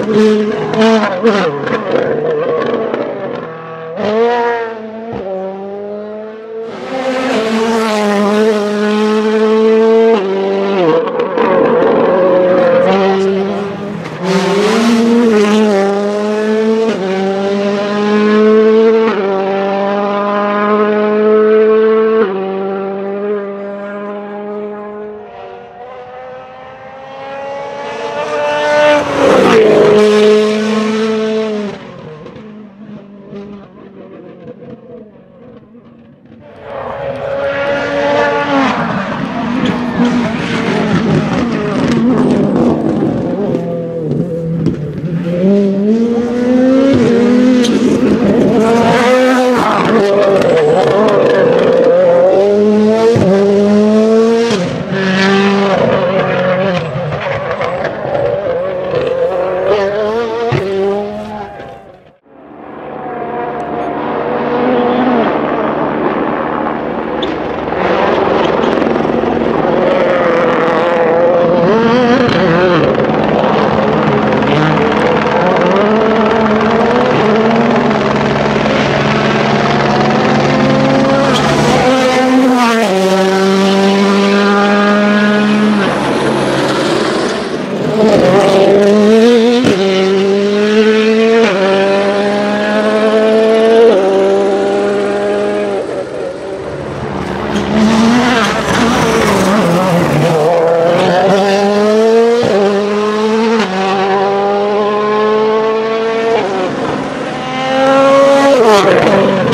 Oh, Thank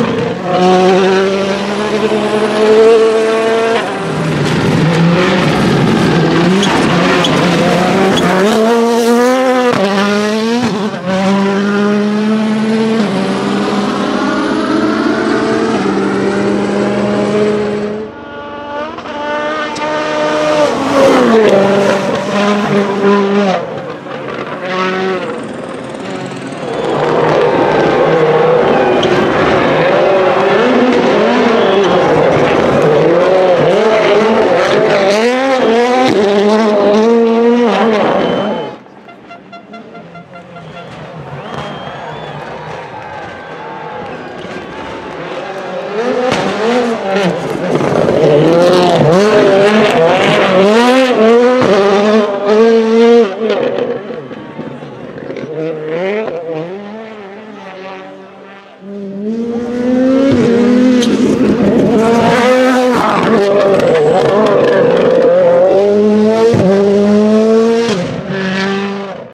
Oh, my